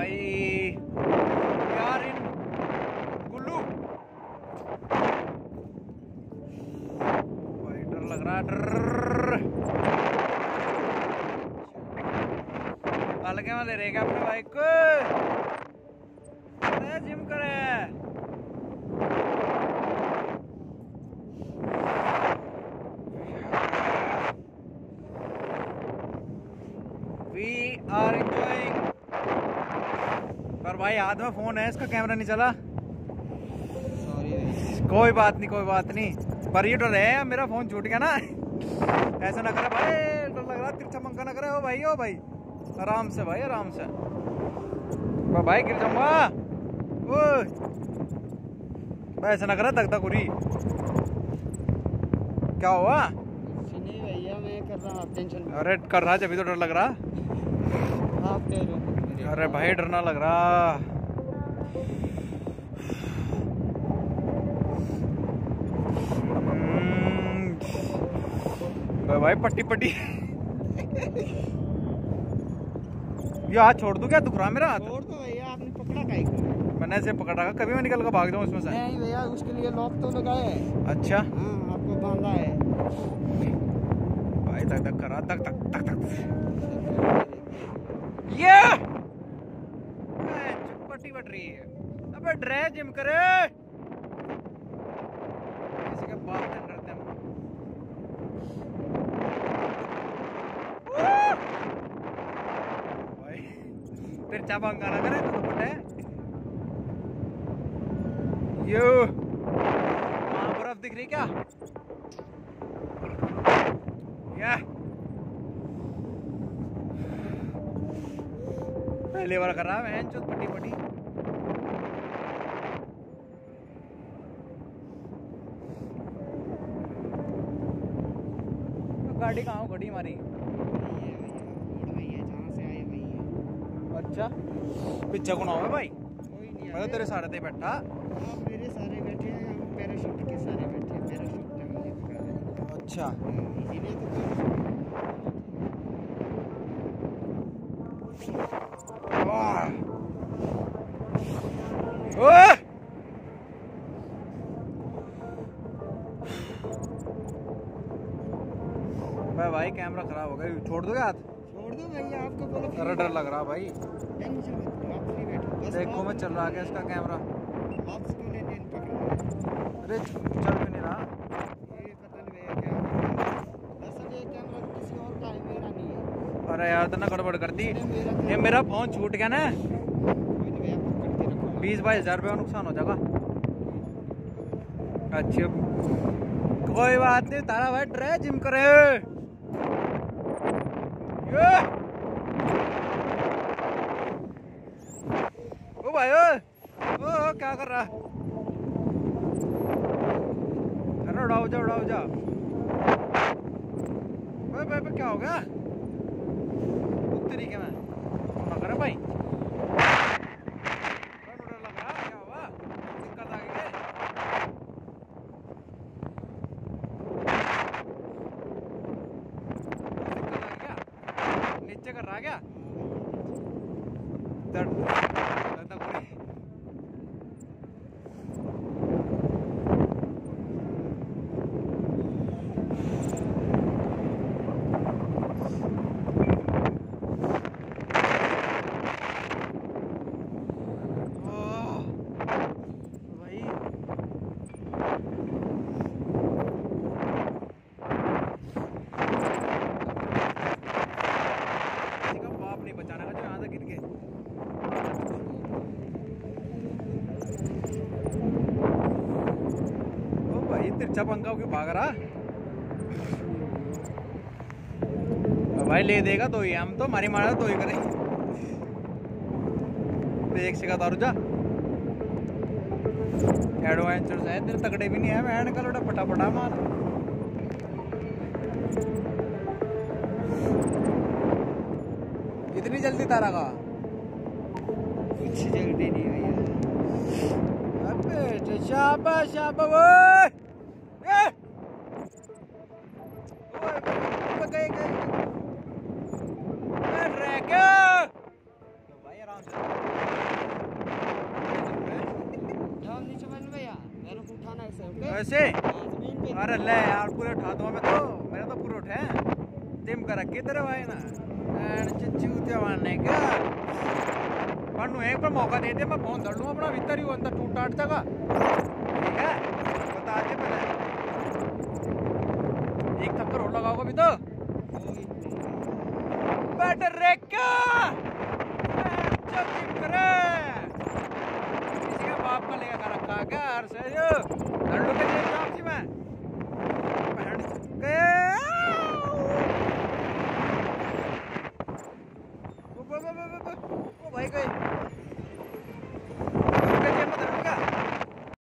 भाई। यार इन गुल्लू। भाई, डर लग रहा है, डर। हल्के में ले रहेगा अपने भाई को? जिम करे। भाई हाथ में फ़ोन है इसका कैमरा नहीं चला। कोई बात नहीं कोई बात नहीं। पर ये डर है मेरा फ़ोन छूट गया ना। ऐसा ना करे भाई डर लग रहा तिरछा मंका ना करे। ओ भाई ओ भाई। आराम से भाई आराम से। भाई गिर जाऊँगा भाई ऐसा ना करे तक तक उरी क्या हुआ? नहीं भैया मैं कर रहा हूँ टेंशन अरे कर रहा जब तो डर लग रहा। आप कह रहे हो अरे भाई डरना लग रहा। हम्म, भाई पट्टी पट्टी ये हाथ छोड़ दूँ क्या? दुख रहा मेरा हाथ। छोड़ दो भैया आपने पकड़ा को? मैंने ऐसे पकड़ रखा कभी मैं निकल कर भाग जाऊँ इसमें से? नहीं भैया उसके लिए लॉक तो लगाए है। अच्छा। हाँ आपको बांधा है। भाई तक तक करा तक तक तक तक ये पट्टी बट रही है अबे ड्रे जिम करे। किसी के भाई फिर चाबंग गाना करे तो पटे यो, वहाँ बर्फ़ दिख रही क्या? या। पहली बार कर रहा है पट्टी पट्टी गाड़ी कहाँ खड़ी हमारी। अच्छा। पीछे कौन है भाई? मैं तो तेरे सारे ते बैठा। मेरे सारे बैठे हैं पैराशूट के सारे बैठे हैं पैराशूट अच्छा। वाह। भाई भाई कैमरा खराब हो गया। छोड़ दोगे हाथ? छोड़ दो भैया आपको बोला डर लग रहा भाई। देखो मैं चल रहा है इसका कैमरा। अरे चल भी नहीं रहा? है अरे यार तो ना गड़बड़ कर दी। तो ये मेरा फ़ोन छूट गया ना। बीस बाईस हज़ार रुपये का नुकसान हो जाएगा। अच्छा। कोई बात नहीं तारा भाई ड्रे जिम करे। भाई क्या कर रहा? अरे उड़ाओ जा उड़ाओ जा। भाई भाई, क्या हो गया उस तरीके में ना करे भाई भाई, मुझे लग रहा क्या हुआ दिक्कत आ गई क्या? दिक्कत आ गई क्या नीचे कर रहा क्या दर्द दर्द पूरी ओह, भाई किसी का बाप नहीं का गिर गए ओ भाई, तिरछा पंखा क्यों भाग रहा? भाई ले देगा तो ही, हम तो मारी मारा तो ही करे। देख से दारू जा। एडवेंचर है, तेरे तगड़े भी नहीं है, मैं का लोटा पटा पटा मार इतनी जल्दी तारा का? कुछ जल्दी नहीं हुई बेटे तो शाबाश तो वैसे? अरे ले यार पूरे उठा दो मैं तो। मेरा तो पूरा उठे जिम कर रखी तेरे भाई ना। पन्नू एक पर मौका दे दे मैं फ़ोन धर लूँ अपना भीतर ही अंदर टूट टाट जगह ठीक है बता दे पहले एक थप्पड़ और लगाओगे भी तो बैटर करे किसी का बाप का लेगा कर रखा क्या यार सही हो। लड्डू के लिए काम